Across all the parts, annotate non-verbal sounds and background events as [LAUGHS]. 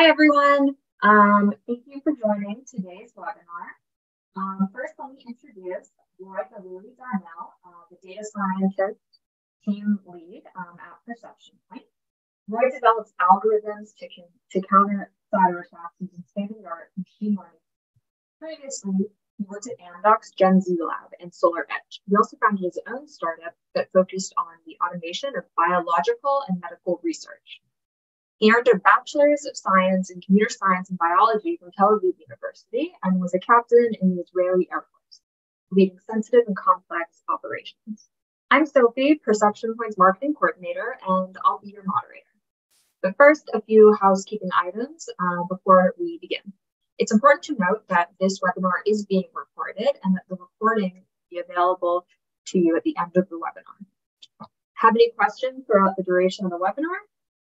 Hi, everyone. Um, thank you for joining today's webinar. Um, first, let me introduce Roy Galuli Darnell, uh, the data scientist team lead um, at Perception Point. Roy develops algorithms to, to counter cyber attacks using state-of-the-art machine learning. Previously, he worked at Amdocs Gen Z Lab and Solar Edge. He also founded his own startup that focused on the automation of biological and medical research. He earned a Bachelor's of Science in Computer Science and Biology from Tel Aviv University and was a captain in the Israeli Air Force, leading sensitive and complex operations. I'm Sophie, Perception Point's marketing coordinator, and I'll be your moderator. But first, a few housekeeping items uh, before we begin. It's important to note that this webinar is being recorded and that the recording will be available to you at the end of the webinar. Have any questions throughout the duration of the webinar?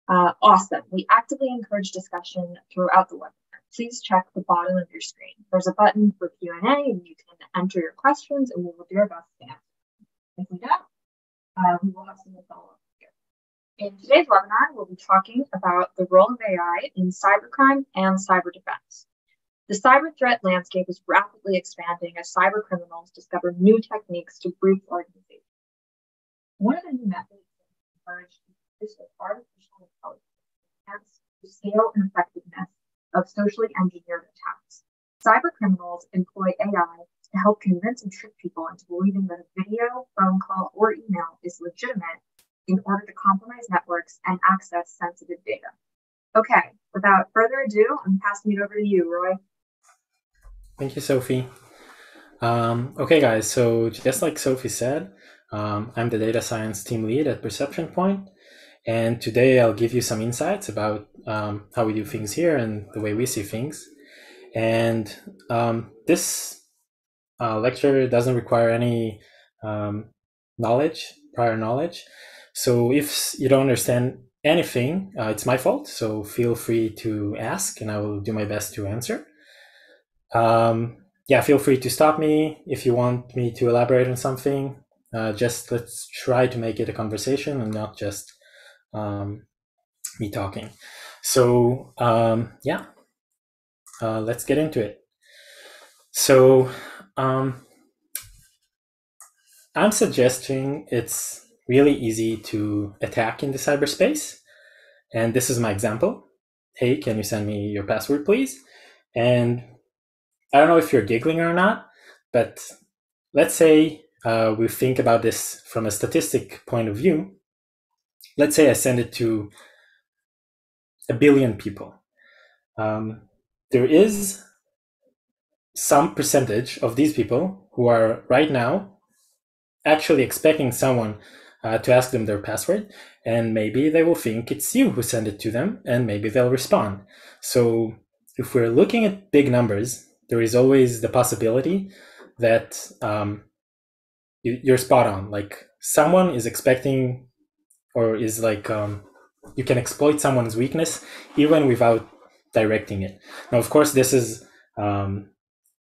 Uh, awesome. We actively encourage discussion throughout the webinar. Please check the bottom of your screen. There's a button for Q&A and you can enter your questions and we will do our best to answer If we don't, uh, we will have some follow-up here. In today's webinar, we'll be talking about the role of AI in cybercrime and cyber defense. The cyber threat landscape is rapidly expanding as cyber criminals discover new techniques to breach organizations. One of the new methods that emerged is artificial enhance the scale and effectiveness of socially engineered attacks. Cyber criminals employ AI to help convince and trick people into believing that a video, phone call, or email is legitimate in order to compromise networks and access sensitive data. Okay, without further ado, I'm passing it over to you, Roy. Thank you, Sophie. Um, okay, guys, so just like Sophie said, um, I'm the data science team lead at Perception Point. And today I'll give you some insights about um, how we do things here and the way we see things. And um, this uh, lecture doesn't require any um, knowledge, prior knowledge. So if you don't understand anything, uh, it's my fault. So feel free to ask and I will do my best to answer. Um, yeah, feel free to stop me if you want me to elaborate on something. Uh, just let's try to make it a conversation and not just um, me talking. So um, yeah, uh, let's get into it. So um, I'm suggesting it's really easy to attack in the cyberspace. And this is my example. Hey, can you send me your password, please? And I don't know if you're giggling or not, but let's say uh, we think about this from a statistic point of view let's say I send it to a billion people. Um, there is some percentage of these people who are right now actually expecting someone uh, to ask them their password, and maybe they will think it's you who sent it to them, and maybe they'll respond. So if we're looking at big numbers, there is always the possibility that um, you, are spot on. Like someone is expecting or is like um, you can exploit someone's weakness even without directing it. Now, of course, this is um,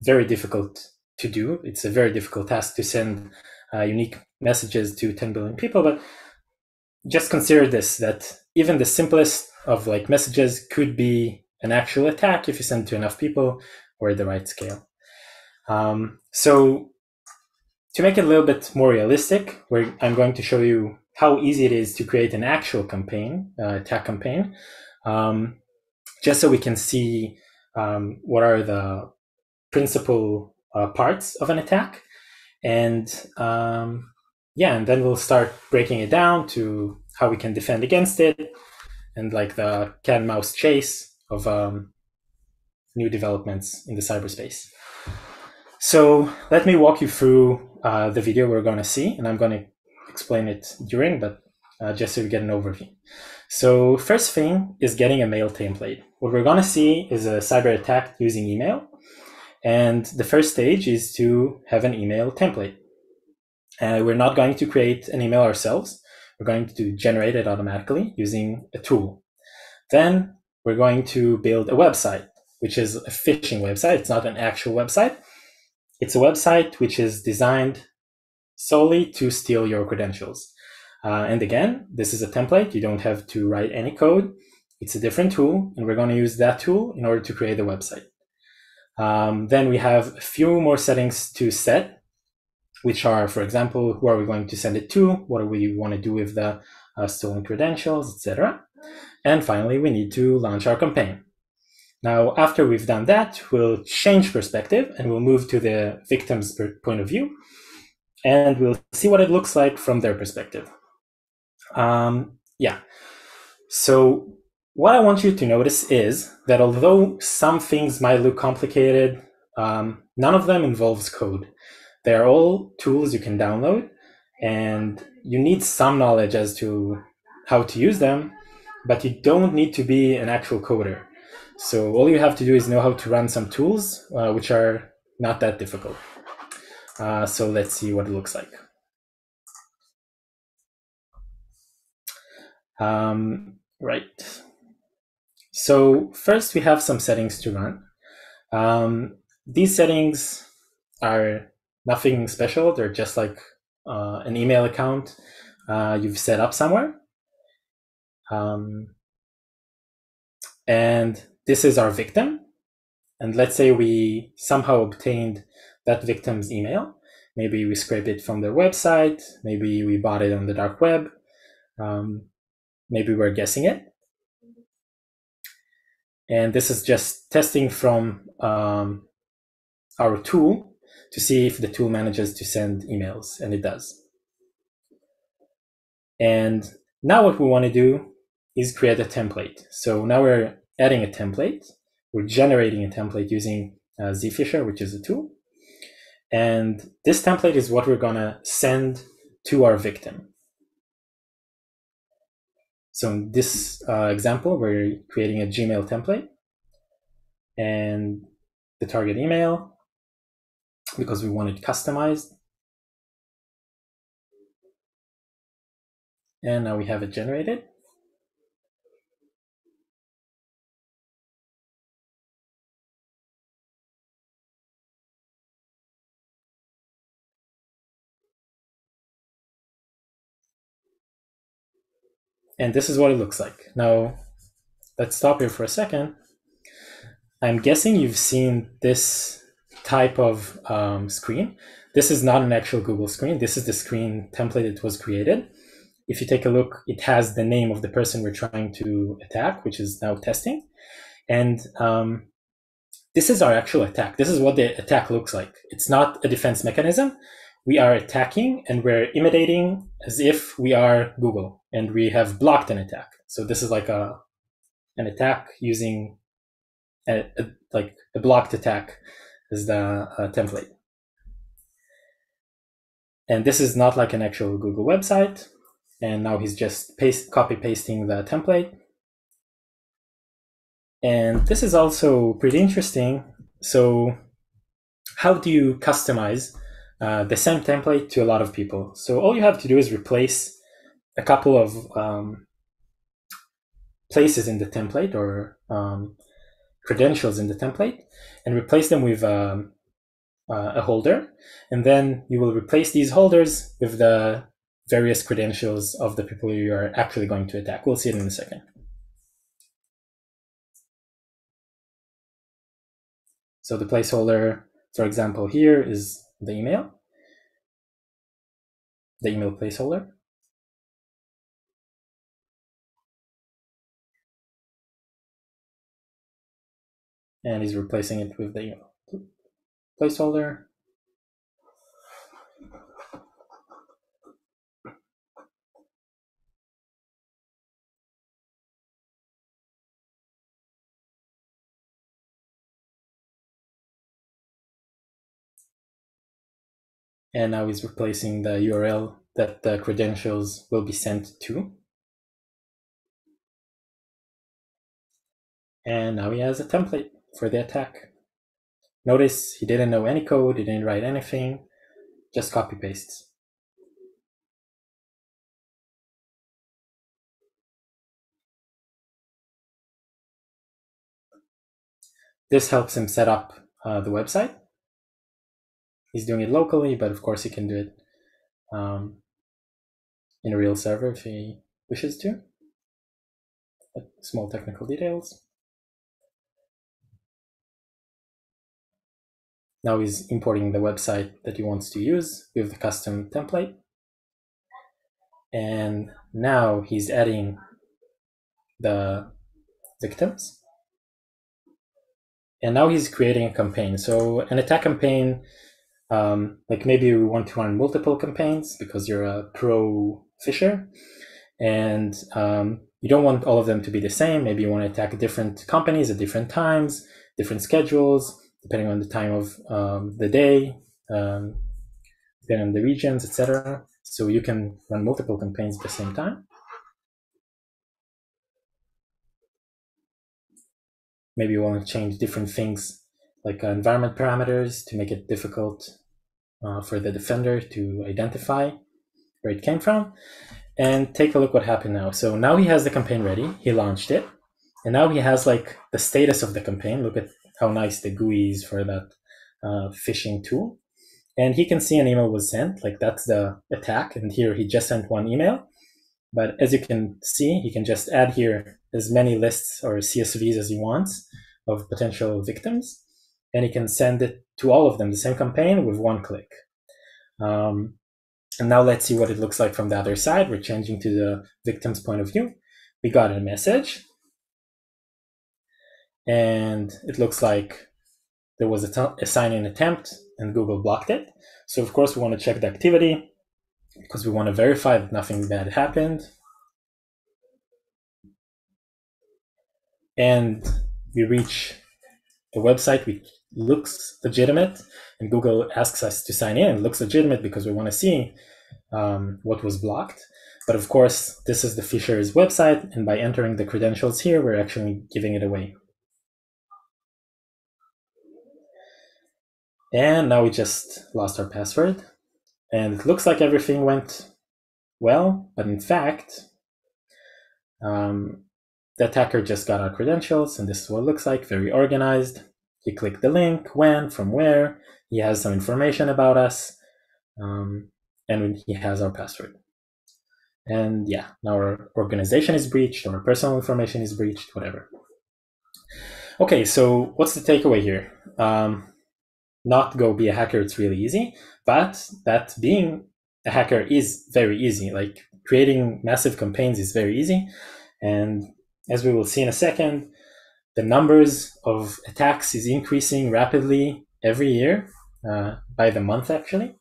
very difficult to do. It's a very difficult task to send uh, unique messages to 10 billion people, but just consider this that even the simplest of like messages could be an actual attack if you send to enough people or at the right scale. Um, so to make it a little bit more realistic, where I'm going to show you how easy it is to create an actual campaign, uh, attack campaign, um, just so we can see um, what are the principal uh, parts of an attack. And um, yeah, and then we'll start breaking it down to how we can defend against it and like the cat and mouse chase of um, new developments in the cyberspace. So let me walk you through uh, the video we're going to see, and I'm going to explain it during, but uh, just so you get an overview. So first thing is getting a mail template. What we're going to see is a cyber attack using email. And the first stage is to have an email template. Uh, we're not going to create an email ourselves. We're going to generate it automatically using a tool. Then we're going to build a website, which is a phishing website. It's not an actual website. It's a website which is designed solely to steal your credentials. Uh, and again, this is a template. You don't have to write any code. It's a different tool, and we're going to use that tool in order to create the website. Um, then we have a few more settings to set, which are, for example, who are we going to send it to? What do we want to do with the uh, stolen credentials, etc. And finally, we need to launch our campaign. Now, after we've done that, we'll change perspective and we'll move to the victim's point of view and we'll see what it looks like from their perspective. Um, yeah. So what I want you to notice is that although some things might look complicated, um, none of them involves code. They are all tools you can download, and you need some knowledge as to how to use them, but you don't need to be an actual coder. So all you have to do is know how to run some tools, uh, which are not that difficult. Uh, so let's see what it looks like. Um, right. So first we have some settings to run. Um, these settings are nothing special. They're just like uh, an email account uh, you've set up somewhere. Um, and this is our victim. And let's say we somehow obtained that victim's email. Maybe we scrape it from their website. Maybe we bought it on the dark web. Um, maybe we're guessing it. And this is just testing from um, our tool to see if the tool manages to send emails, and it does. And now what we want to do is create a template. So now we're adding a template. We're generating a template using uh, Zphisher, which is a tool. And this template is what we're going to send to our victim. So in this uh, example, we're creating a Gmail template and the target email because we want it customized. And now we have it generated. And this is what it looks like. Now, let's stop here for a second. I'm guessing you've seen this type of um, screen. This is not an actual Google screen. This is the screen template that was created. If you take a look, it has the name of the person we're trying to attack, which is now testing. And um, this is our actual attack. This is what the attack looks like. It's not a defense mechanism we are attacking and we're imitating as if we are Google and we have blocked an attack. So this is like a an attack using a, a like a blocked attack as the uh, template. And this is not like an actual Google website. And now he's just paste, copy pasting the template. And this is also pretty interesting. So how do you customize uh, the same template to a lot of people. So all you have to do is replace a couple of um, places in the template or um, credentials in the template and replace them with um, uh, a holder. And then you will replace these holders with the various credentials of the people you are actually going to attack. We'll see it in a second. So the placeholder, for example, here is the email, the email placeholder. And he's replacing it with the email placeholder. And now he's replacing the URL that the credentials will be sent to. And now he has a template for the attack. Notice he didn't know any code, he didn't write anything, just copy pastes. This helps him set up uh, the website he's doing it locally, but of course he can do it um, in a real server if he wishes to. small technical details. Now he's importing the website that he wants to use with the custom template. And now he's adding the victims. And now he's creating a campaign. So an attack campaign, um, like maybe you want to run multiple campaigns because you're a pro phisher and um, you don't want all of them to be the same. Maybe you want to attack different companies at different times, different schedules, depending on the time of um, the day, um, depending on the regions, etc. So you can run multiple campaigns at the same time. Maybe you want to change different things like uh, environment parameters to make it difficult uh, for the defender to identify where it came from. And take a look what happened now. So now he has the campaign ready. He launched it. And now he has like the status of the campaign. Look at how nice the GUI is for that uh, phishing tool. And he can see an email was sent, like that's the attack. And here he just sent one email. But as you can see, he can just add here as many lists or CSVs as he wants of potential victims. And you can send it to all of them, the same campaign with one click. Um, and now let's see what it looks like from the other side. We're changing to the victim's point of view. We got a message and it looks like there was a, sign-in attempt and Google blocked it. So of course we want to check the activity because we want to verify that nothing bad happened. And we reach a website which looks legitimate and Google asks us to sign in. Looks legitimate because we want to see um, what was blocked. But of course, this is the phisher's website, and by entering the credentials here, we're actually giving it away. And now we just lost our password. And it looks like everything went well, but in fact, um, the attacker just got our credentials, and this is what it looks like, very organized. He clicked the link, when, from where, he has some information about us, um, and he has our password. And yeah, our organization is breached, our personal information is breached, whatever. Okay, so what's the takeaway here? Um, not go be a hacker, it's really easy, but that being a hacker is very easy. Like creating massive campaigns is very easy. And as we will see in a second, the numbers of attacks is increasing rapidly every year, uh, by the month actually.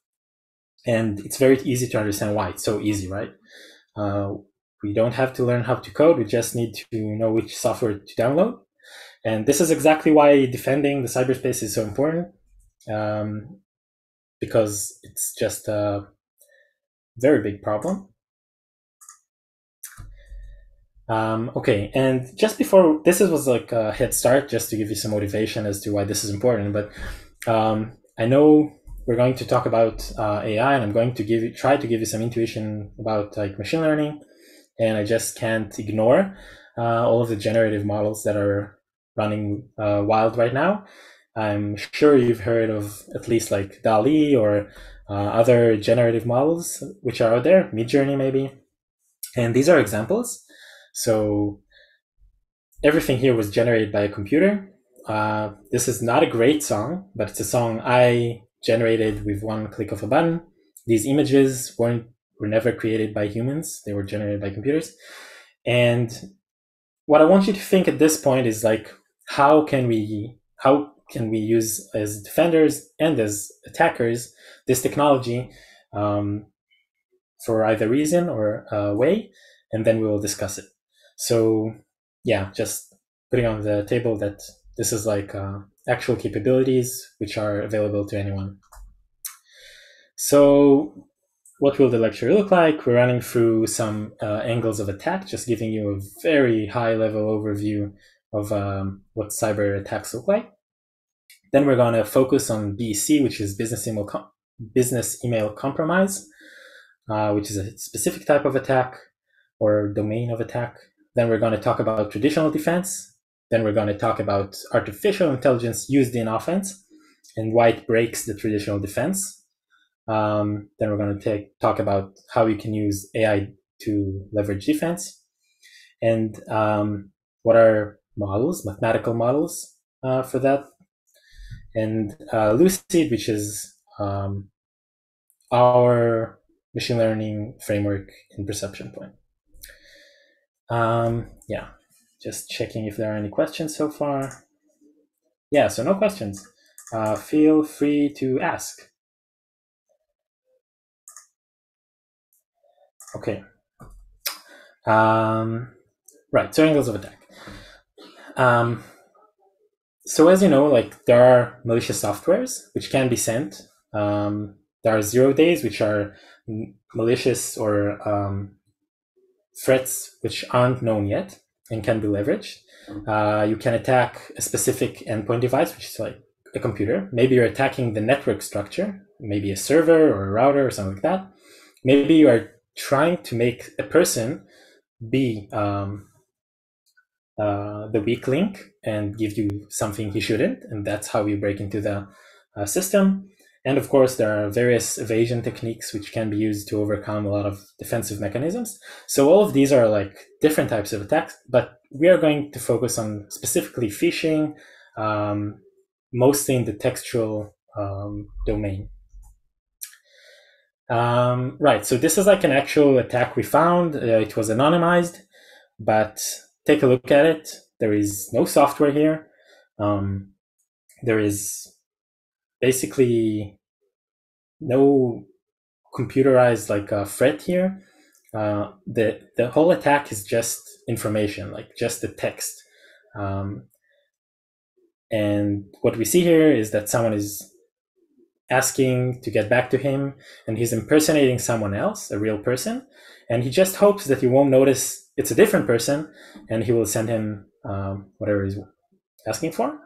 And it's very easy to understand why. It's so easy, right? Uh, we don't have to learn how to code. We just need to know which software to download. And this is exactly why defending the cyberspace is so important um, because it's just a very big problem. Um, okay, and just before this is was like a head start, just to give you some motivation as to why this is important. But um, I know we're going to talk about uh, AI, and I'm going to give you, try to give you some intuition about like machine learning, and I just can't ignore uh, all of the generative models that are running uh, wild right now. I'm sure you've heard of at least like DALL-E or uh, other generative models which are out there, Midjourney maybe. And these are examples. So everything here was generated by a computer. Uh, this is not a great song, but it's a song I generated with one click of a button. These images weren't were never created by humans; they were generated by computers. And what I want you to think at this point is like, how can we how can we use as defenders and as attackers this technology um, for either reason or uh, way, and then we will discuss it. So yeah, just putting on the table that this is like uh, actual capabilities which are available to anyone. So what will the lecture look like? We're running through some uh, angles of attack, just giving you a very high level overview of um, what cyber attacks look like. Then we're going to focus on BEC, which is business email, com- business email compromise, uh, which is a specific type of attack or domain of attack. Then we're going to talk about traditional defense. Then we're going to talk about artificial intelligence used in offense and why it breaks the traditional defense. Um, then we're going to take, talk about how you can use AI to leverage defense. And um, what are models, mathematical models uh, for that? And uh, Lucid, which is um, our machine learning framework in perception point. Um, yeah, just checking if there are any questions so far. Yeah, so no questions. Uh, feel free to ask. Okay. Um, right, so angles of attack. Um, so as you know, like there are malicious softwares which can be sent. Um, there are zero days, which are malicious or um, threats which aren't known yet and can be leveraged. Uh, you can attack a specific endpoint device, which is like a computer. Maybe you're attacking the network structure, maybe a server or a router or something like that. Maybe you are trying to make a person be um, uh, the weak link and give you something he shouldn't, and that's how you break into the uh, system. And of course, there are various evasion techniques which can be used to overcome a lot of defensive mechanisms. So all of these are like different types of attacks, but we are going to focus on specifically phishing, um, mostly in the textual um, domain. Um, right, so this is like an actual attack we found. Uh, it was anonymized, but take a look at it. There is no software here. Um, there is basically no computerized like a threat here. Uh, the the whole attack is just information, like just the text. Um, and what we see here is that someone is asking to get back to him, and he's impersonating someone else, a real person, and he just hopes that you won't notice it's a different person, and he will send him um, whatever he's asking for.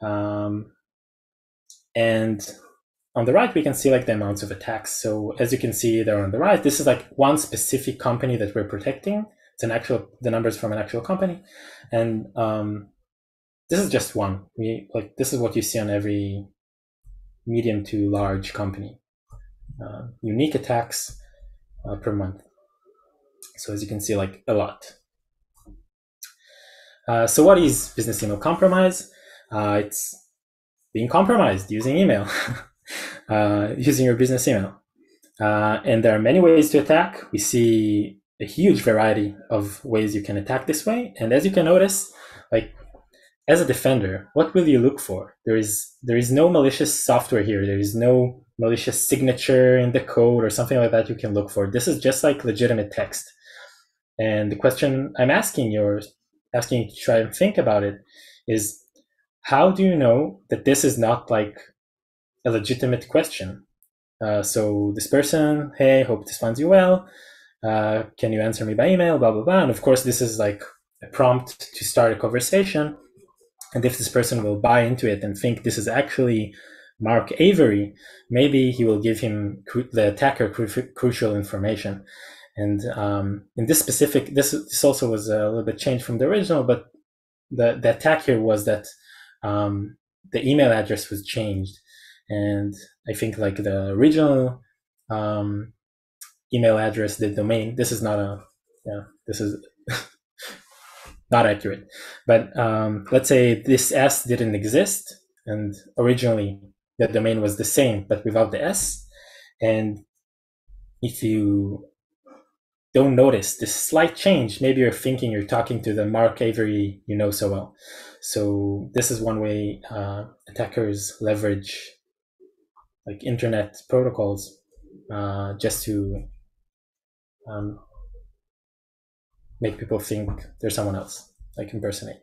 Um, and on the right, we can see like the amounts of attacks. So as you can see there on the right, this is like one specific company that we're protecting. It's an actual, the numbers from an actual company. And um, this is just one. We like, this is what you see on every medium to large company. Uh, unique attacks uh, per month. So as you can see, like a lot. Uh, so what is business email compromise? Uh, it's being compromised using email, [LAUGHS] uh, using your business email. Uh, and there are many ways to attack. We see a huge variety of ways you can attack this way. And as you can notice, like as a defender, what will you look for? There is there is no malicious software here. There is no malicious signature in the code or something like that you can look for. This is just like legitimate text. And the question I'm asking you, asking you to try and think about it, is how do you know that this is not like a legitimate question? Uh, so this person, hey, hope this finds you well. Uh, can you answer me by email? Blah blah blah. And of course, this is like a prompt to start a conversation. And if this person will buy into it and think this is actually Mark Avery, maybe he will give him the attacker cru- crucial information. And um, in this specific, this this also was a little bit changed from the original, but the the attack here was that um, the email address was changed, and I think like the original um, email address, the domain. This is not a yeah. This is [LAUGHS] not accurate. But um, let's say this S didn't exist, and originally the domain was the same, but without the S. And if you don't notice this slight change, maybe you're thinking you're talking to the Mark Avery you know so well. So this is one way uh, attackers leverage like internet protocols uh, just to um, make people think there's someone else, like impersonate.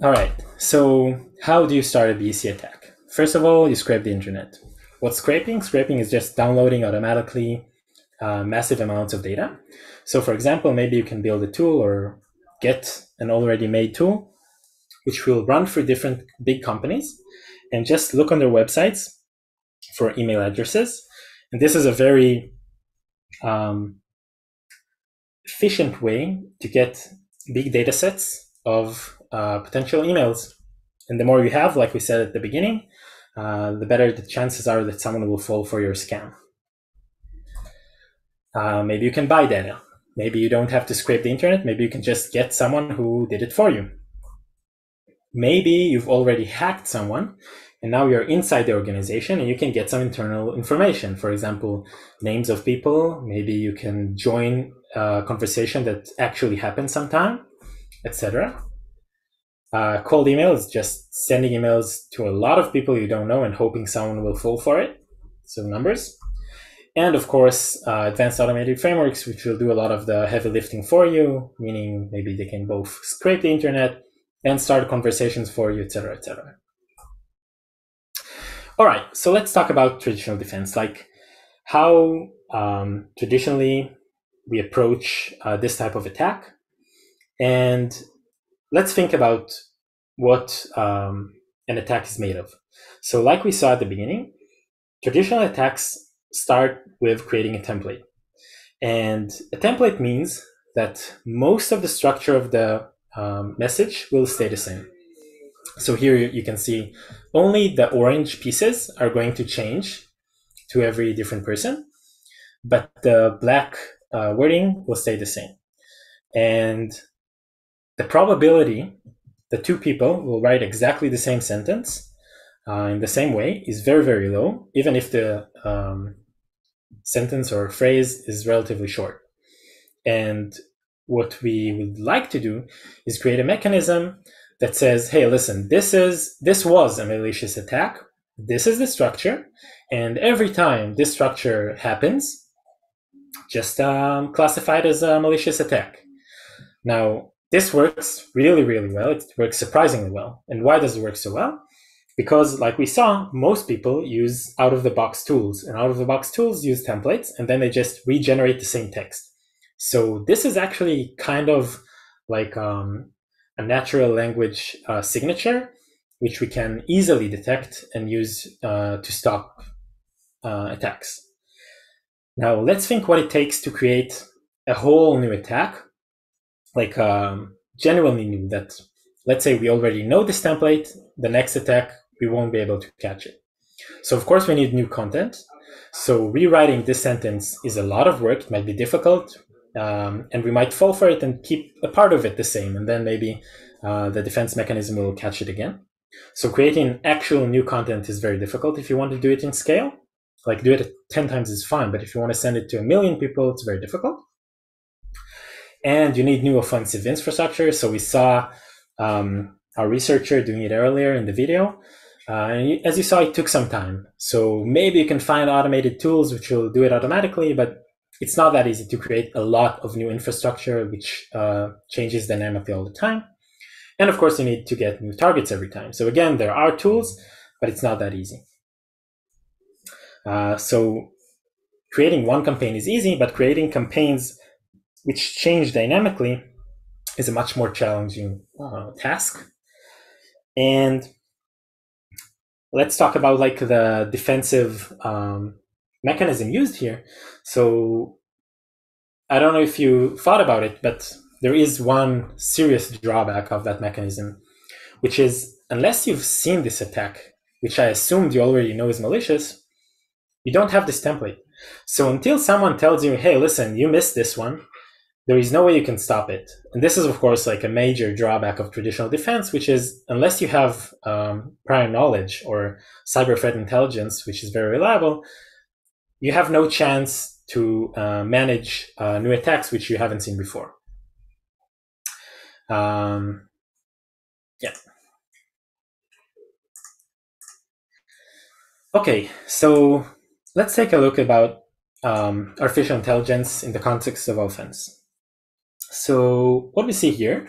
All right, so how do you start a BC attack? First of all, you scrape the internet. What's scraping? Scraping is just downloading automatically uh, massive amounts of data. So, for example, maybe you can build a tool or get an already made tool which will run for different big companies and just look on their websites for email addresses. And this is a very um, efficient way to get big data sets of uh, potential emails. And the more you have, like we said at the beginning, uh, the better the chances are that someone will fall for your scam. Uh, maybe you can buy data. maybe you don't have to scrape the internet. Maybe you can just get someone who did it for you. Maybe you've already hacked someone and now you're inside the organization and you can get some internal information. For example, names of people. Maybe you can join a conversation that actually happened sometime, etc. Uh, cold emails, just sending emails to a lot of people you don't know and hoping someone will fall for it. So numbers. And of course, uh, advanced automated frameworks, which will do a lot of the heavy lifting for you, meaning maybe they can both scrape the internet and start conversations for you, etc., etc. All right, so let's talk about traditional defense, like how um, traditionally we approach uh, this type of attack, and let's think about what um, an attack is made of. So, like we saw at the beginning, traditional attacks start with creating a template. And a template means that most of the structure of the um, message will stay the same. So here you can see only the orange pieces are going to change to every different person, but the black uh, wording will stay the same. And the probability that two people will write exactly the same sentence uh, in the same way is very, very low, even if the um, sentence or phrase is relatively short. And what we would like to do is create a mechanism that says, hey, listen, this is this was a malicious attack. This is the structure. And every time this structure happens, just um, classify it as a malicious attack. Now, this works really, really well. It works surprisingly well. And why does it work so well? because like we saw most people use out of the box tools and out of the box tools use templates and then they just regenerate the same text so this is actually kind of like um, a natural language uh, signature which we can easily detect and use uh, to stop uh, attacks now let's think what it takes to create a whole new attack like um, genuinely new that let's say we already know this template the next attack we won't be able to catch it. So of course we need new content. So rewriting this sentence is a lot of work. It might be difficult, um, and we might fall for it and keep a part of it the same, and then maybe uh, the defense mechanism will catch it again. So creating actual new content is very difficult if you want to do it in scale. Like do it 10 times is fine, but if you want to send it to a million people, it's very difficult. And you need new offensive infrastructure. So we saw um, our researcher doing it earlier in the video. Uh, and as you saw, it took some time. So maybe you can find automated tools which will do it automatically, but it's not that easy to create a lot of new infrastructure which uh, changes dynamically all the time. And of course, you need to get new targets every time. So again, there are tools, but it's not that easy. Uh, so creating one campaign is easy, but creating campaigns which change dynamically is a much more challenging uh, task. And let's talk about like the defensive um, mechanism used here. So I don't know if you thought about it, but there is one serious drawback of that mechanism, which is unless you've seen this attack, which I assumed you already know is malicious, you don't have this template. So until someone tells you, hey, listen, you missed this one, there is no way you can stop it. And this is, of course, like a major drawback of traditional defense, which is unless you have um, prior knowledge or cyber threat intelligence, which is very reliable, you have no chance to uh, manage uh, new attacks which you haven't seen before. Um, yeah. Okay, so let's take a look about um, artificial intelligence in the context of offense. So what we see here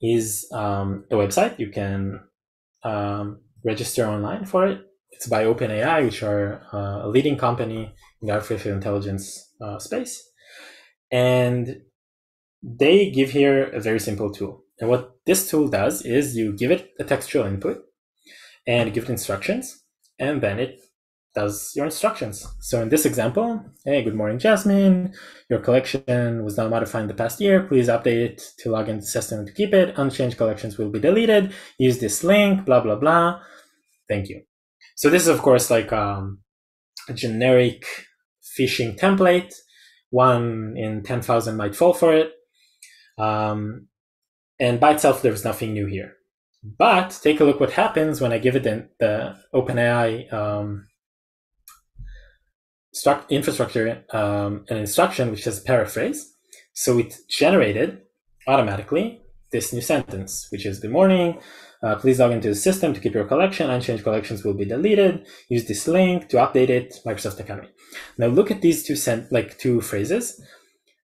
is um, a website. You can um, register online for it. It's by OpenAI, which are uh, a leading company the artificial intelligence uh, space. And they give here a very simple tool. And what this tool does is you give it a textual input and give it instructions, and then it does your instructions. So in this example, hey, good morning, Jasmine. Your collection was not modified in the past year. Please update it to log into the system to keep it. Unchanged collections will be deleted. Use this link, blah, blah, blah. Thank you. So this is, of course, like um, a generic phishing template, one in 10,000 might fall for it. Um, and by itself, there's nothing new here. But take a look what happens when I give it the, the OpenAI um, infrastructure um, an instruction which says paraphrase. So it generated automatically this new sentence, which is good morning. Uh, please log into the system to keep your collection. Unchanged collections will be deleted. Use this link to update it. Microsoft Academy. Now look at these two sent like two phrases.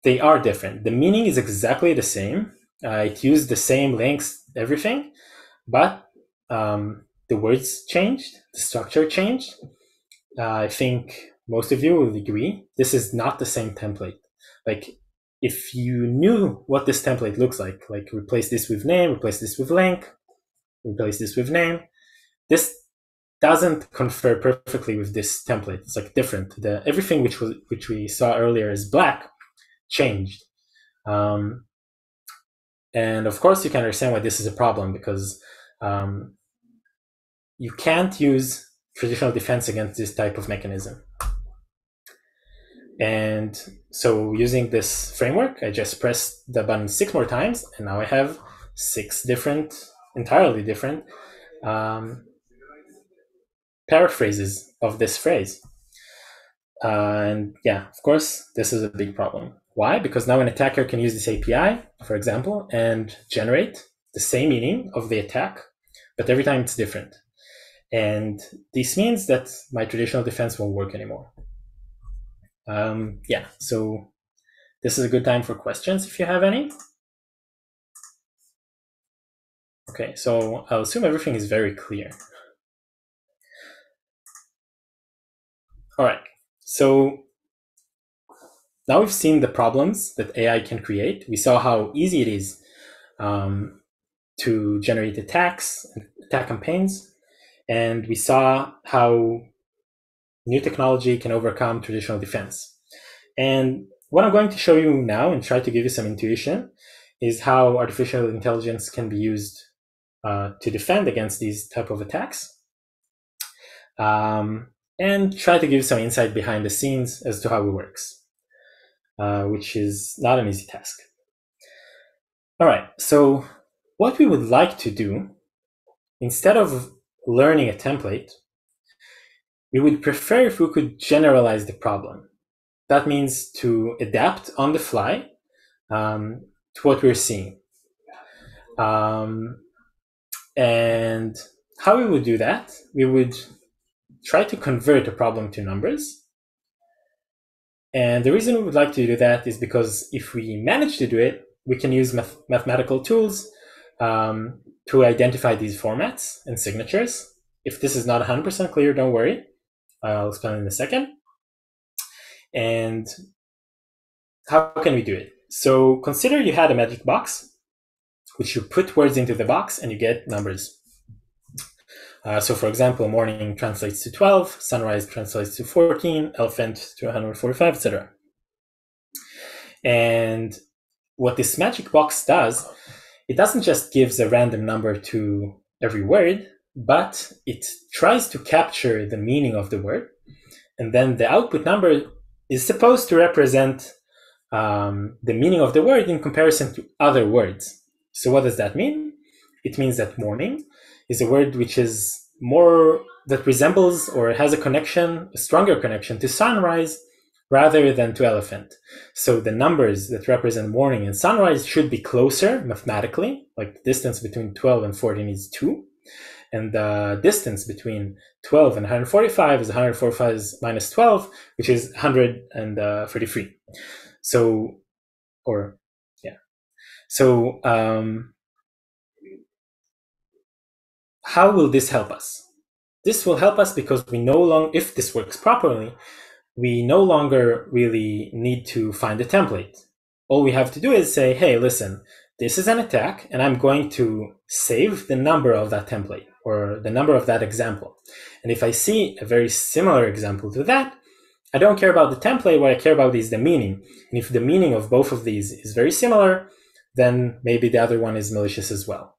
They are different. The meaning is exactly the same. Uh, it used the same links, everything, but um, the words changed, the structure changed. Uh, I think most of you will agree this is not the same template. Like if you knew what this template looks like, like replace this with name, replace this with link, replace this with name, this doesn't confer perfectly with this template. It's like different. The everything which was which we saw earlier is black changed. Um, and of course, you can understand why this is a problem because um, you can't use traditional defense against this type of mechanism. And so using this framework, I just pressed the button six more times, and now I have six different, entirely different um, paraphrases of this phrase. Uh, and yeah, of course, this is a big problem. Why? Because now an attacker can use this API, for example, and generate the same meaning of the attack, but every time it's different. And this means that my traditional defense won't work anymore. Um, yeah, so this is a good time for questions if you have any. Okay, so I'll assume everything is very clear. All right, so now we've seen the problems that AI can create. We saw how easy it is um, to generate attacks, attack campaigns, and we saw how new technology can overcome traditional defense. And what I'm going to show you now and try to give you some intuition is how artificial intelligence can be used uh, to defend against these type of attacks. Um, and try to give some insight behind the scenes as to how it works, uh, which is not an easy task. All right, so what we would like to do, instead of learning a template, we would prefer if we could generalize the problem. That means to adapt on the fly um, to what we're seeing. Um, and how we would do that, we would try to convert a problem to numbers. And the reason we would like to do that is because if we manage to do it, we can use math mathematical tools um, to identify these formats and signatures. If this is not 100% clear, don't worry. I'll explain in a second. And how can we do it? So consider you had a magic box, which you put words into the box and you get numbers. Uh, so for example, morning translates to 12, sunrise translates to 14, elephant to 145, etc. And what this magic box does, it doesn't just gives a random number to every word, but it tries to capture the meaning of the word. And then the output number is supposed to represent um, the meaning of the word in comparison to other words. So what does that mean? It means that morning is a word which is more that resembles or has a connection, a stronger connection to sunrise rather than to elephant. So the numbers that represent morning and sunrise should be closer mathematically, like the distance between 12 and 14 is 2 and the distance between 12 and 145 is 145 minus 12, which is 133. Uh, so, or. So, um, how will this help us? This will help us because we no longer, if this works properly, we no longer really need to find a template. All we have to do is say, hey, listen, this is an attack, and I'm going to save the number of that template or the number of that example. And if I see a very similar example to that, I don't care about the template. What I care about is the meaning. And if the meaning of both of these is very similar, then maybe the other one is malicious as well.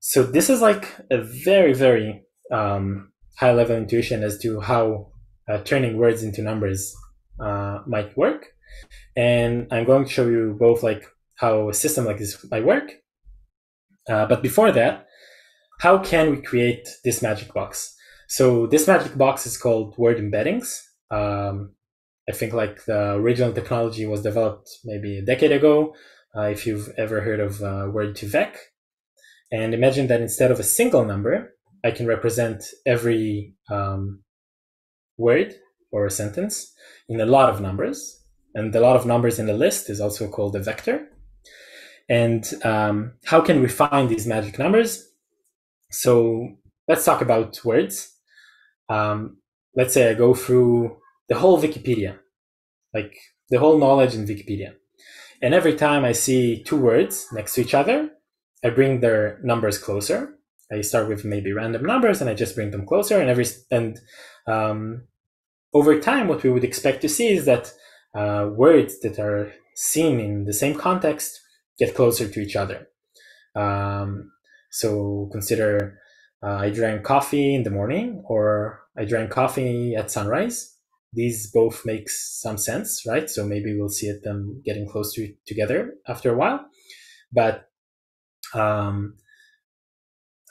So this is like a very, very um, high level intuition as to how uh, turning words into numbers uh, might work. And I'm going to show you both like how a system like this might work. Uh, but before that, how can we create this magic box? So this magic box is called word embeddings. Um, I think like the original technology was developed maybe a decade ago. Uh, if you've ever heard of uh, word2vec, and imagine that instead of a single number, I can represent every um, word or a sentence in a lot of numbers. And the lot of numbers in the list is also called a vector. And um, how can we find these magic numbers? So let's talk about words. Um, let's say I go through the whole Wikipedia, like the whole knowledge in Wikipedia. And every time I see two words next to each other, I bring their numbers closer. I start with maybe random numbers and I just bring them closer. And every and um, over time, what we would expect to see is that uh, words that are seen in the same context get closer to each other. Um, so consider uh, I drank coffee in the morning or I drank coffee at sunrise. These both make some sense, right? So maybe we'll see them getting close to together after a while. But um,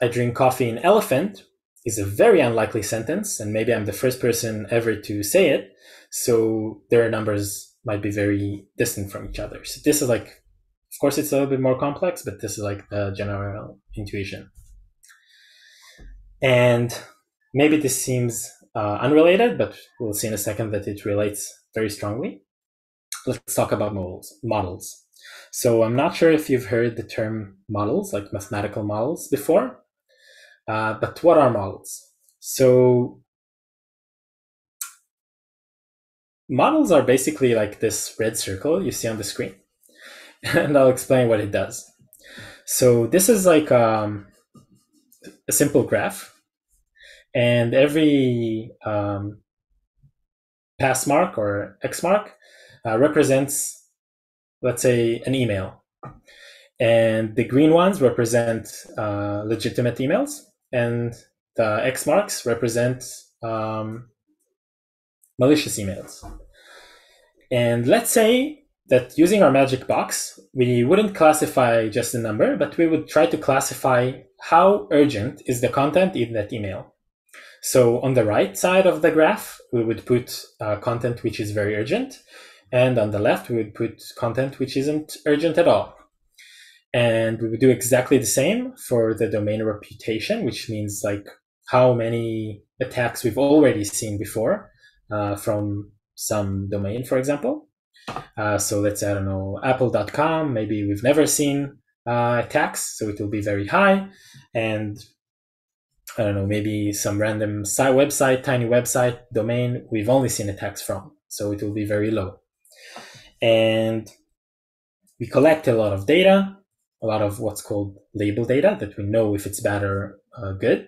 I drink coffee in elephant is a very unlikely sentence, and maybe I'm the first person ever to say it. So their numbers might be very distant from each other. So this is like, of course, it's a little bit more complex, but this is like the general intuition. And maybe this seems uh, unrelated, but we'll see in a second that it relates very strongly. Let's talk about models. Models. So I'm not sure if you've heard the term models, like mathematical models, before. Uh, but what are models? So models are basically like this red circle you see on the screen. [LAUGHS] and I'll explain what it does. So this is like um, a simple graph. And every um, pass mark or X mark uh, represents let's say, an email. And the green ones represent uh, legitimate emails, and the X marks represent um, malicious emails. And let's say that using our magic box, we wouldn't classify just a number, but we would try to classify how urgent is the content in that email. So on the right side of the graph, we would put uh, content which is very urgent. And on the left, we would put content which isn't urgent at all. And we would do exactly the same for the domain reputation, which means like how many attacks we've already seen before uh, from some domain, for example. Uh, so let's say, I don't know, apple.com, maybe we've never seen uh, attacks, so it will be very high. And I don't know, maybe some random site website, tiny website domain, we've only seen attacks from, so it will be very low and we collect a lot of data, a lot of what's called label data that we know if it's bad or uh, good,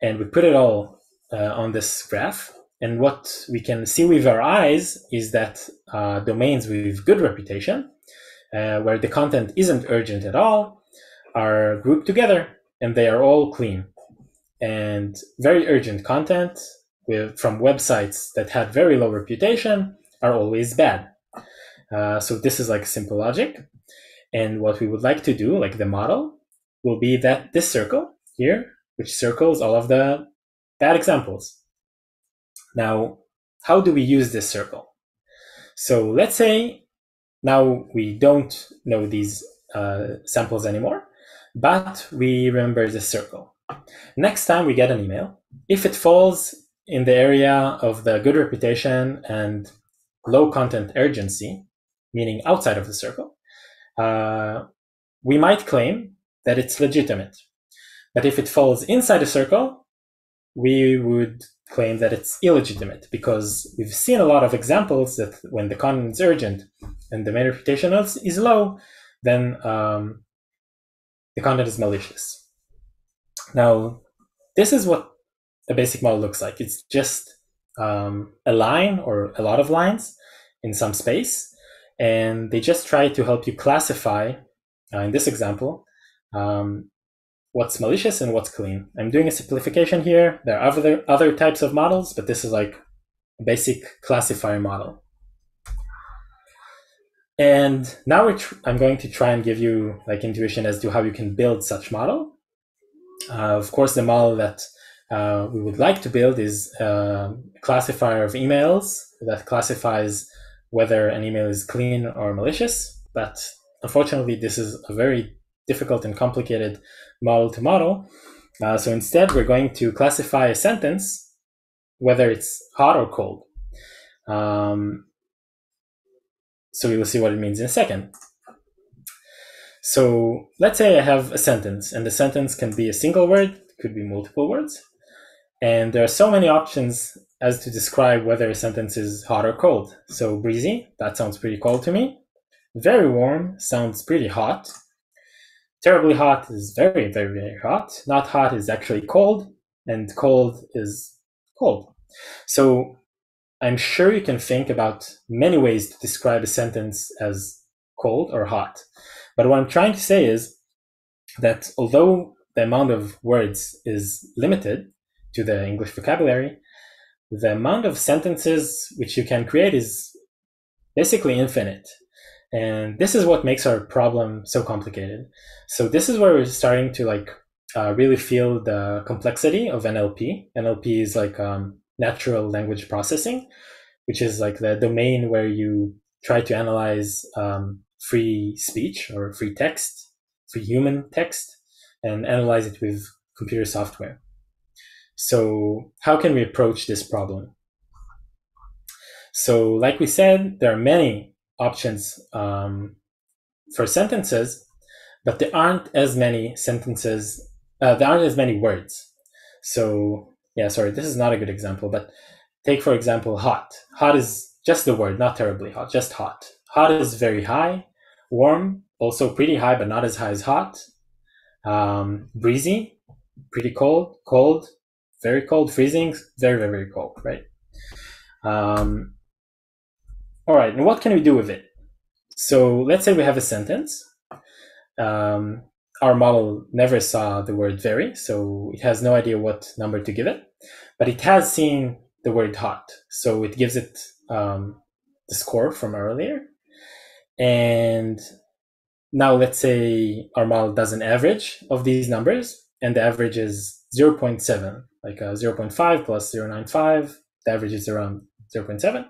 and we put it all uh, on this graph. And what we can see with our eyes is that uh, domains with good reputation, uh, where the content isn't urgent at all, are grouped together and they are all clean. And very urgent content with, from websites that had very low reputation are always bad. Uh, so this is like simple logic. And what we would like to do, like the model, will be that this circle here, which circles all of the bad examples. Now, how do we use this circle? So let's say now we don't know these uh, samples anymore, but we remember the circle. Next time we get an email, if it falls in the area of the good reputation and low content urgency, meaning outside of the circle, uh, we might claim that it's legitimate. But if it falls inside the circle, we would claim that it's illegitimate because we've seen a lot of examples that when the content is urgent and the main reputation is low, then um, the content is malicious. Now, this is what a basic model looks like. It's just um, a line or a lot of lines in some space and they just try to help you classify, uh, in this example, um, what's malicious and what's clean. I'm doing a simplification here. There are other, other types of models, but this is like a basic classifier model. And now I'm going to try and give you like intuition as to how you can build such model. Uh, of course, the model that uh, we would like to build is a classifier of emails that classifies whether an email is clean or malicious. But unfortunately, this is a very difficult and complicated model to model. Uh, so instead, we're going to classify a sentence, whether it's hot or cold. Um, so we will see what it means in a second. So let's say I have a sentence, and the sentence can be a single word, could be multiple words. And there are so many options as to describe whether a sentence is hot or cold. So breezy, that sounds pretty cold to me. Very warm sounds pretty hot. Terribly hot is very, very, very hot. Not hot is actually cold, and cold is cold. So I'm sure you can think about many ways to describe a sentence as cold or hot. But what I'm trying to say is that although the amount of words is limited to the English vocabulary, the amount of sentences which you can create is basically infinite. And this is what makes our problem so complicated. So this is where we're starting to like uh, really feel the complexity of NLP. NLP is like um, natural language processing, which is like the domain where you try to analyze um, free speech or free text, free human text, and analyze it with computer software. So how can we approach this problem? So like we said, there are many options um, for sentences, but there aren't as many sentences, uh, there aren't as many words. So yeah, sorry, this is not a good example, but take for example, hot. Hot is just the word, not terribly hot, just hot. Hot is very high, warm, also pretty high, but not as high as hot. Um, breezy, pretty cold, cold, very cold, freezing, very, very, very cold, right? Um, all right, and what can we do with it? So let's say we have a sentence. Um, our model never saw the word very, so it has no idea what number to give it, but it has seen the word hot, so it gives it um, the score from earlier. And now let's say our model does an average of these numbers, and the average is 0.7 like uh, 0.5 plus 0.95. The average is around 0.7.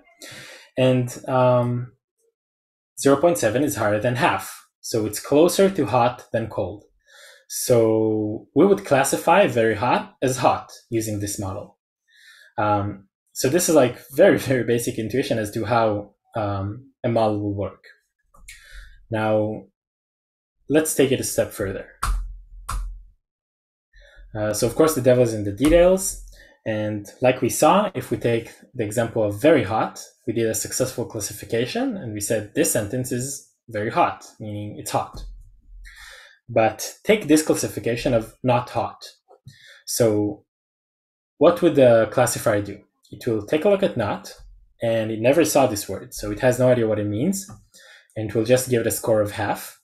And um, 0.7 is higher than half. So it's closer to hot than cold. So we would classify very hot as hot using this model. Um, so this is like very, [LAUGHS] very basic intuition as to how um, a model will work. Now, let's take it a step further. Uh, so of course the devil is in the details. And like we saw, if we take the example of very hot, we did a successful classification and we said this sentence is very hot, meaning it's hot. But take this classification of not hot. So what would the classifier do? It will take a look at not, and it never saw this word, so it has no idea what it means, and it will just give it a score of half.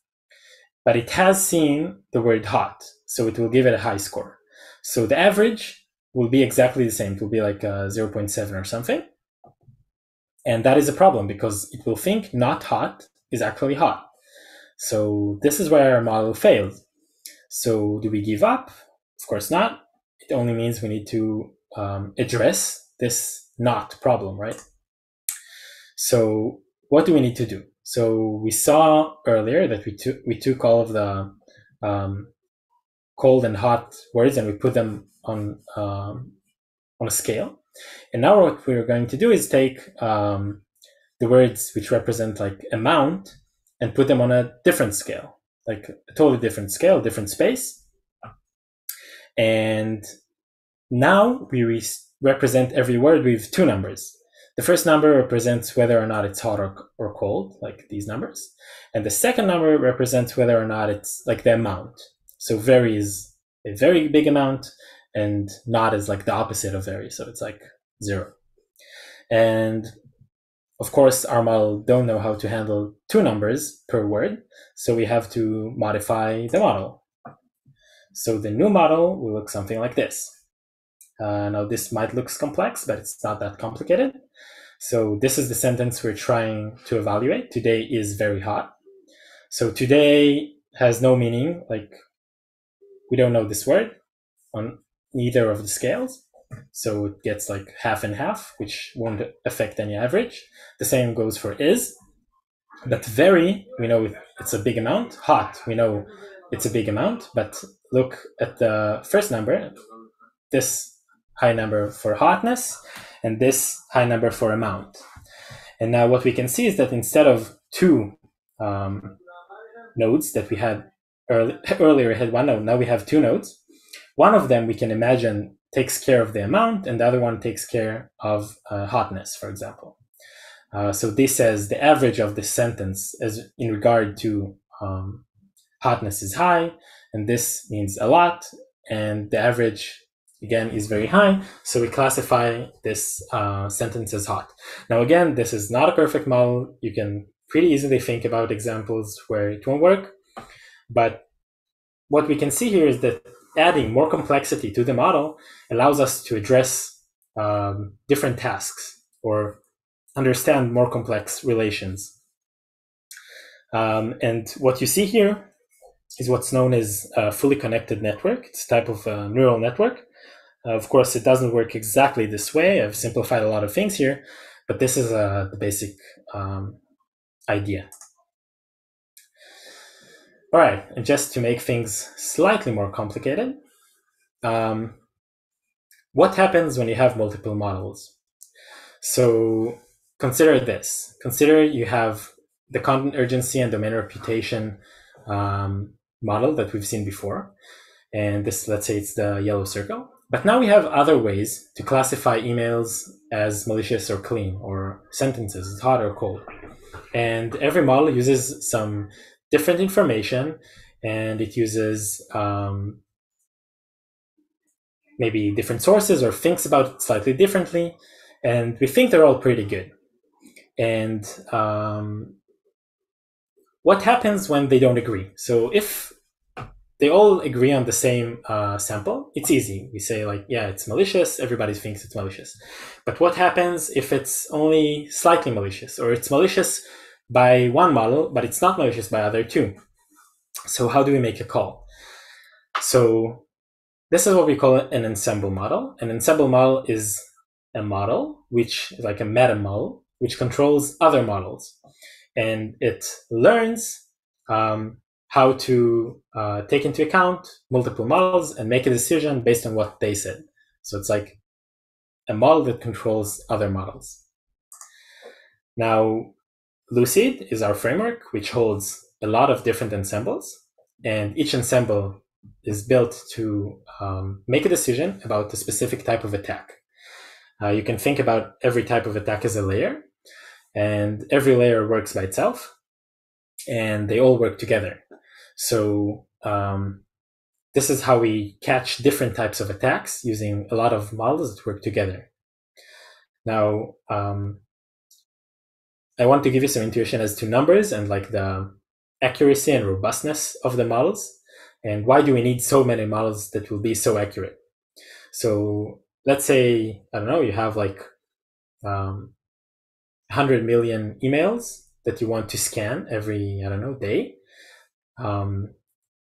But it has seen the word hot, so it will give it a high score. So the average will be exactly the same. It will be like uh, 0.7 or something. And that is a problem because it will think not hot is actually hot. So this is where our model failed. So do we give up? Of course not. It only means we need to um, address this not problem, right? So what do we need to do? So we saw earlier that we took we took all of the um, cold and hot words and we put them on um, on a scale. And now what we're going to do is take um, the words which represent like amount and put them on a different scale, like a totally different scale, different space. And now we re- represent every word with two numbers. The first number represents whether or not it's hot or, or cold, like these numbers. And the second number represents whether or not it's like the amount. So very is a very big amount and not is like the opposite of very. So it's like zero. And of course, our model don't know how to handle two numbers per word. So we have to modify the model. So the new model will look something like this. Uh, now this might look complex, but it's not that complicated. So this is the sentence we're trying to evaluate. Today is very hot. So today has no meaning. Like we don't know this word on either of the scales. So it gets like half and half, which won't affect any average. The same goes for is. But very, we know it's a big amount. Hot, we know it's a big amount. But look at the first number, this high number for hotness, and this high number for amount. And now what we can see is that instead of two um, nodes that we had early, [LAUGHS] earlier, had one node, now we have two nodes. One of them we can imagine takes care of the amount, and the other one takes care of uh, hotness, for example. Uh, so this says the average of the sentence as in regard to um, hotness is high, and this means a lot, and the average again is very high. So we classify this uh, sentence as hot. Now again, this is not a perfect model. You can pretty easily think about examples where it won't work, but what we can see here is that adding more complexity to the model allows us to address um, different tasks or understand more complex relations. Um, and what you see here is what's known as a fully connected network. It's a type of uh, neural network. Uh, of course, it doesn't work exactly this way. I've simplified a lot of things here, but this is uh, the basic um, idea. All right, and just to make things slightly more complicated, um, what happens when you have multiple models? So consider this. Consider you have the content urgency and domain reputation um, model that we've seen before. And this, let's say it's the yellow circle. But now we have other ways to classify emails as malicious or clean, or sentences, hot or cold. And every model uses some different information and it uses um, maybe different sources or thinks about it slightly differently. And we think they're all pretty good. And um, what happens when they don't agree? So if they all agree on the same uh, sample, it's easy. We say like, yeah, it's malicious. Everybody thinks it's malicious. But what happens if it's only slightly malicious or it's malicious by one model, but it's not malicious by other two. So how do we make a call? So this is what we call an ensemble model. An ensemble model is a model which is like a meta model which controls other models, and it learns um, how to uh, take into account multiple models and make a decision based on what they said. So it's like a model that controls other models. Now, Lucid is our framework, which holds a lot of different ensembles, and each ensemble is built to um, make a decision about a specific type of attack. Uh, you can think about every type of attack as a layer, and every layer works by itself, and they all work together. So um, this is how we catch different types of attacks using a lot of models that work together. Now, um, I want to give you some intuition as to numbers and like the accuracy and robustness of the models and why do we need so many models that will be so accurate so let's say i don't know you have like um, 100 million emails that you want to scan every i don't know day um,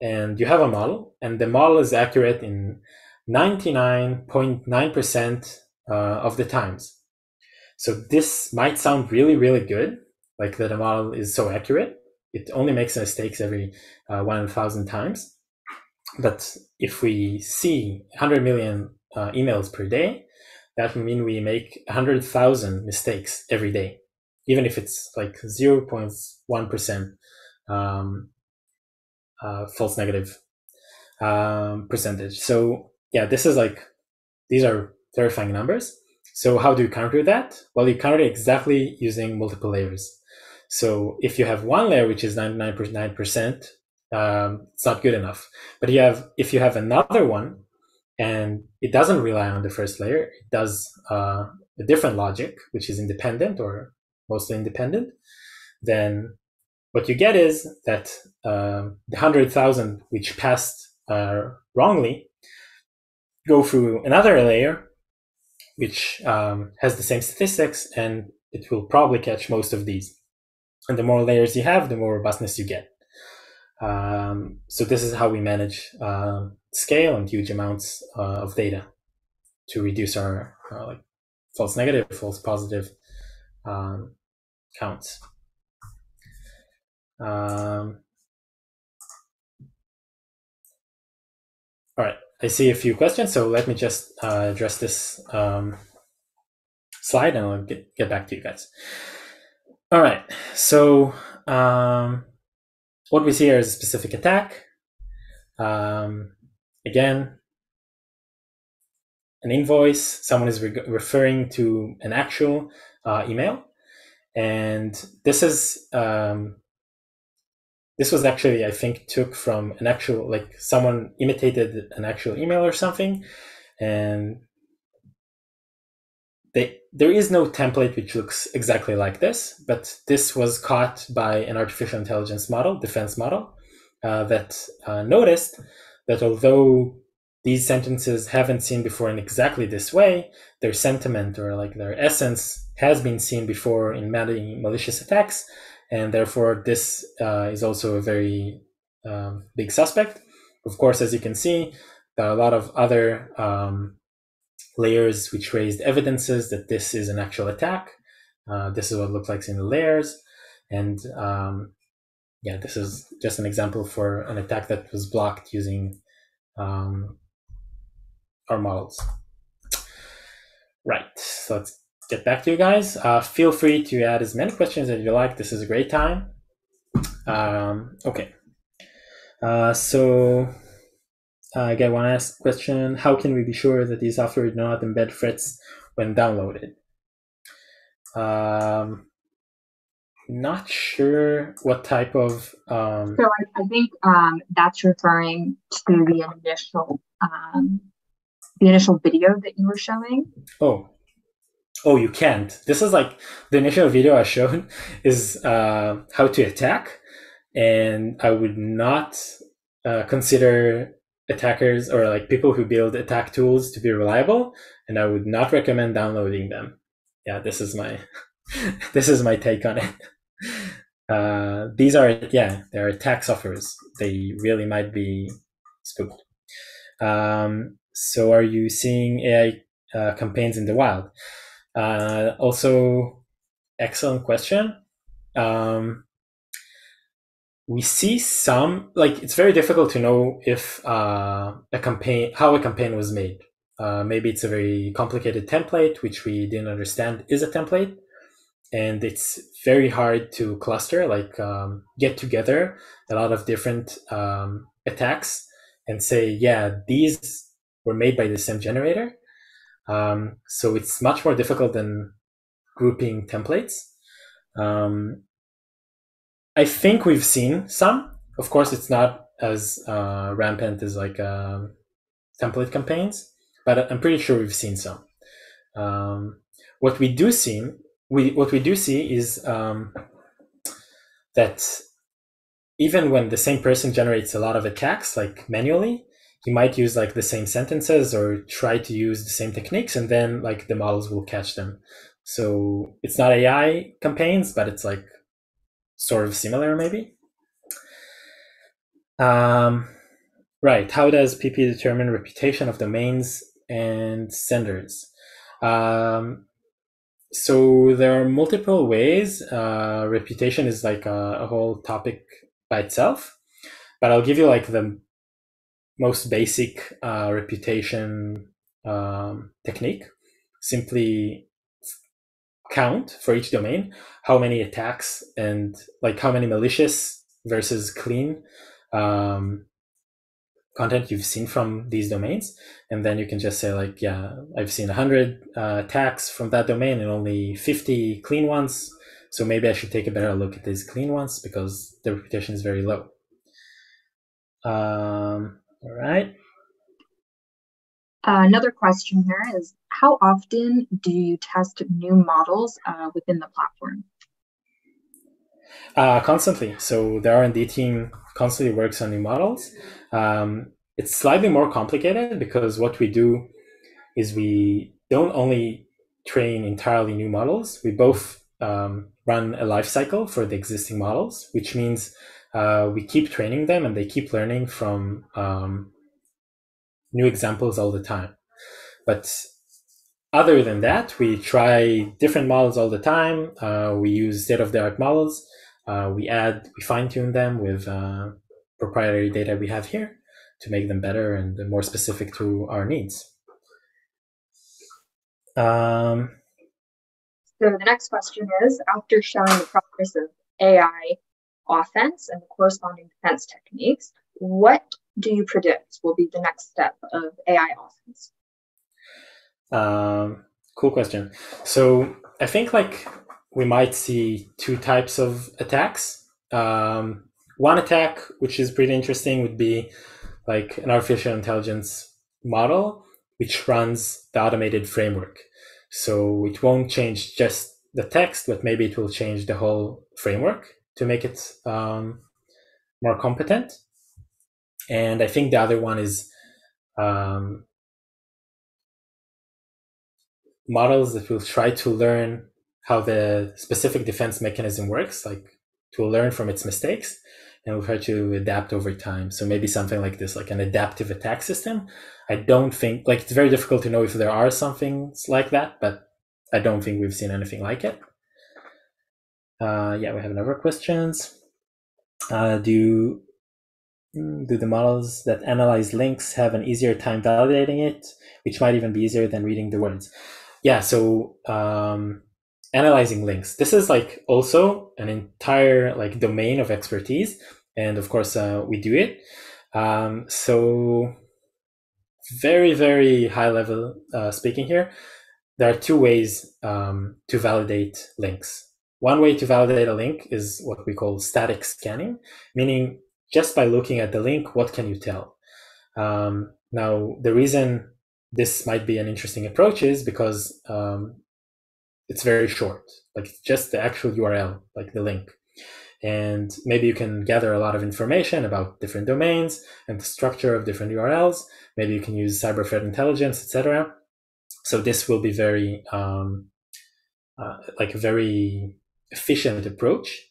and you have a model and the model is accurate in 99.9% uh, of the times so this might sound really, really good, like that the model is so accurate. It only makes mistakes every uh, 1,000 times. But if we see 100 million uh, emails per day, that would mean we make 100,000 mistakes every day, even if it's like 0.1% um, uh, false negative um, percentage. So yeah, this is like, these are terrifying numbers. So how do you counter that? Well, you counter exactly using multiple layers. So if you have one layer which is 99.9%, um, it's not good enough. But you have if you have another one and it doesn't rely on the first layer, it does uh, a different logic, which is independent or mostly independent, then what you get is that uh, the 100,000 which passed uh, wrongly go through another layer which um, has the same statistics and it will probably catch most of these. And the more layers you have, the more robustness you get. Um, so this is how we manage uh, scale and huge amounts uh, of data to reduce our uh, like false negative, false positive um, counts. Um, all right, I see a few questions, so let me just uh, address this um, slide and I'll get, get back to you guys. All right, so um, what we see here is a specific attack. Um, again, an invoice, someone is re referring to an actual uh, email. And this is, um, this was actually, I think, took from an actual, like someone imitated an actual email or something. And they, there is no template which looks exactly like this, but this was caught by an artificial intelligence model, defense model, uh, that uh, noticed that although these sentences haven't seen before in exactly this way, their sentiment or like their essence has been seen before in many malicious attacks, and therefore this uh, is also a very um, big suspect. Of course, as you can see, there are a lot of other um, layers which raised evidences that this is an actual attack. Uh, this is what it looks like in the layers, and um, yeah, this is just an example for an attack that was blocked using um, our models. Right, so let's get back to you guys. Uh, feel free to add as many questions as you like. This is a great time. Um, okay, uh, so I get one asked question, how can we be sure that these software do not embed threats when downloaded? Um, not sure what type of. Um, so I, I think um, that's referring to the initial um, the initial video that you were showing. Oh, oh, you can't. This is like the initial video I showed [LAUGHS] is uh, how to attack, and I would not uh, consider attackers or like people who build attack tools to be reliable, and I would not recommend downloading them. Yeah, this is my [LAUGHS] this is my take on it. [LAUGHS] Uh, these are yeah, they're attack softwares. They really might be spooked. Um, so are you seeing AI uh, campaigns in the wild? Uh, also, excellent question. Um, we see some like it's very difficult to know if uh, a campaign how a campaign was made. Uh, maybe it's a very complicated template which we didn't understand is a template, and it's very hard to cluster like um, get together a lot of different um, attacks and say yeah these were made by the same generator. Um, so it's much more difficult than grouping templates. Um, I think we've seen some. Of course, it's not as uh, rampant as like uh, template campaigns, but I'm pretty sure we've seen some. Um, what we do see, we what we do see is um, that even when the same person generates a lot of attacks, like manually, he might use like the same sentences or try to use the same techniques and then like the models will catch them. So it's not ai campaigns but it's like sort of similar maybe. Um, right how does pp determine reputation of domains and senders? Um, so there are multiple ways uh, reputation is like a, a whole topic by itself but i'll give you like the most basic uh, reputation um, technique. Simply count for each domain how many attacks and like how many malicious versus clean um, content you've seen from these domains. And then you can just say like yeah i've seen 100 uh, attacks from that domain and only 50 clean ones. So maybe i should take a better look at these clean ones because the reputation is very low. Um, all right. Uh, another question here is how often do you test new models uh, within the platform? Uh, constantly. So the R&D team constantly works on new models. Um, it's slightly more complicated because what we do is we don't only train entirely new models. We both um, run a life cycle for the existing models, which means uh, we keep training them and they keep learning from um, new examples all the time. But other than that, we try different models all the time. Uh, we use state of the art models. Uh, we add, we fine tune them with uh, proprietary data we have here to make them better and more specific to our needs. Um, so the next question is, after showing the progress of AI offense and the corresponding defense techniques, what do you predict will be the next step of AI offense? Um, cool question. So I think like we might see two types of attacks. Um, one attack, which is pretty interesting, would be like an artificial intelligence model which runs the automated framework. So it won't change just the text, but maybe it will change the whole framework to make it um, more competent. And I think the other one is um, models that will try to learn how the specific defense mechanism works, like to learn from its mistakes, and we'll try to adapt over time. So maybe something like this, like an adaptive attack system. I don't think, like, it's very difficult to know if there are some things like that, but I don't think we've seen anything like it. Uh, yeah, we have another questions. Uh, do hmm, do the models that analyze links have an easier time validating it, which might even be easier than reading the words? Yeah, so um, analyzing links. This is like also an entire like domain of expertise, and of course uh, we do it. Um, so very very high level uh, speaking here, there are two ways um, to validate links. One way to validate a link is what we call static scanning, meaning just by looking at the link, what can you tell? Um, now, the reason this might be an interesting approach is because um, it's very short, like just the actual URL, like the link. And maybe you can gather a lot of information about different domains and the structure of different URLs. Maybe you can use cyber threat intelligence, etc. So this will be very um, uh, like a very efficient approach,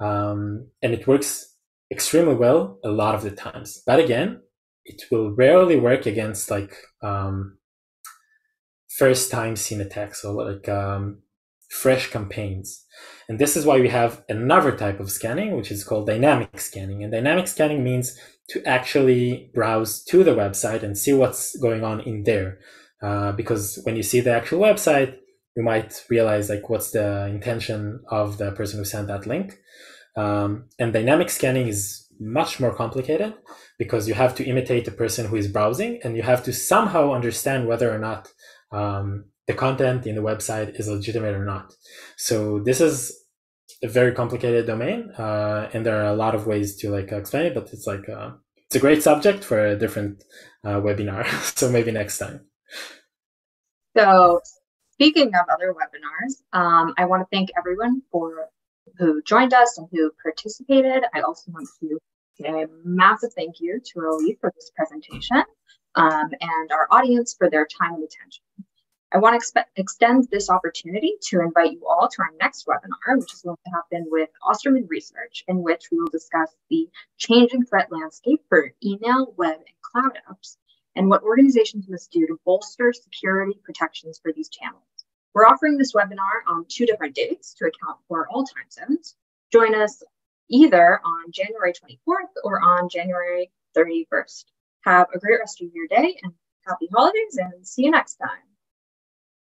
um, and it works extremely well a lot of the times. But again, it will rarely work against like um, first time seen attacks or like um, fresh campaigns. And this is why we have another type of scanning, which is called dynamic scanning. And dynamic scanning means to actually browse to the website and see what's going on in there. Uh, because when you see the actual website, you might realize like what's the intention of the person who sent that link. Um, and dynamic scanning is much more complicated because you have to imitate the person who is browsing and you have to somehow understand whether or not um, the content in the website is legitimate or not. So this is a very complicated domain, uh, and there are a lot of ways to like explain it. But it's like uh, it's a great subject for a different uh, webinar. [LAUGHS] so maybe next time. So speaking of other webinars, um, I want to thank everyone for who joined us and who participated. I also want to say a massive thank you to Roy for this presentation um, and our audience for their time and attention. I want to extend this opportunity to invite you all to our next webinar, which is going to happen with Osterman Research, in which we will discuss the changing threat landscape for email, web, and cloud apps, and what organizations must do to bolster security protections for these channels. We're offering this webinar on two different dates to account for all time zones. Join us either on January 24th or on January 31st. Have a great rest of your day and happy holidays and see you next time.